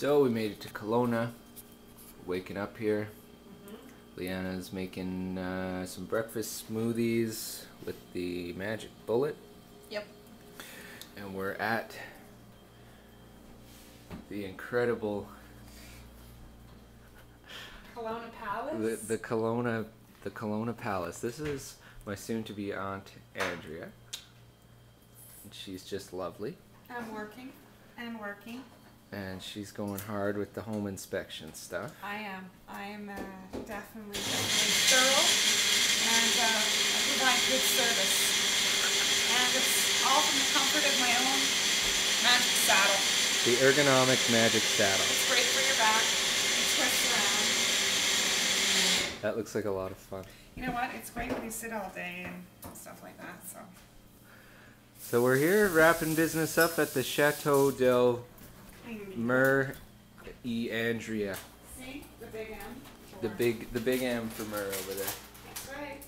So we made it to Kelowna. Waking up here. Leanna's making uh, some breakfast smoothies with the magic bullet. Yep. And we're at the incredible Kelowna Palace. the, the Kelowna the Kelowna Palace. This is my soon to be aunt Andrea. And she's just lovely. I'm working and working. And she's going hard with the home inspection stuff. I am. I am uh, definitely, definitely thorough and uh, I provide good service. And it's all from the comfort of my own magic saddle. The ergonomic magic saddle. It's great for your back. It twists around. That looks like a lot of fun. You know what? It's great when you sit all day and stuff like that. So So we're here wrapping business up at the Chateau del Mer E Andrea. See? The big M. The big the big M for Mer over there. That's right.